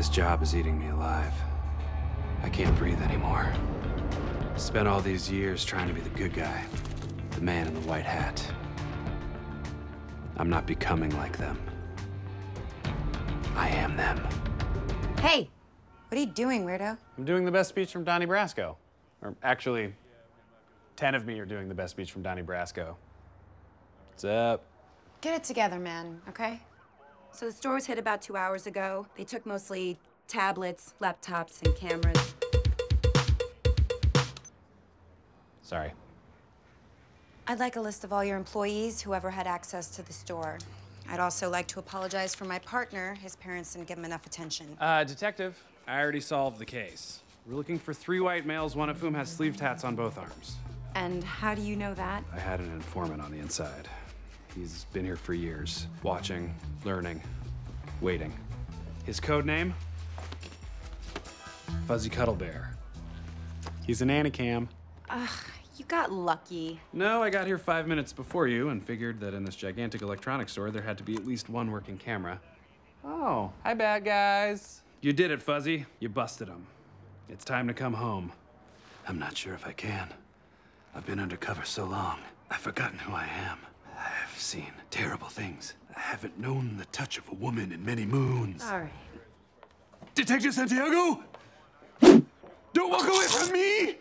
This job is eating me alive. I can't breathe anymore. Spent all these years trying to be the good guy, the man in the white hat. I'm not becoming like them. I am them. Hey, what are you doing, weirdo? I'm doing the best speech from Donnie Brasco. Or actually, 10 of me are doing the best speech from Donnie Brasco. What's up? Get it together, man, okay? So the store was hit about two hours ago. They took mostly tablets, laptops, and cameras. Sorry. I'd like a list of all your employees, whoever had access to the store. I'd also like to apologize for my partner. His parents didn't give him enough attention. Uh, detective, I already solved the case. We're looking for three white males, one of whom has sleeved hats on both arms. And how do you know that? I had an informant on the inside. He's been here for years, watching, learning, waiting. His code name? Fuzzy Cuddle Bear. He's a nanny cam. Ugh, you got lucky. No, I got here five minutes before you and figured that in this gigantic electronics store there had to be at least one working camera. Oh, hi, bad guys. You did it, Fuzzy. You busted him. It's time to come home. I'm not sure if I can. I've been undercover so long, I've forgotten who I am. Seen terrible things. I haven't known the touch of a woman in many moons. All right. Detective Santiago! Don't walk away from me!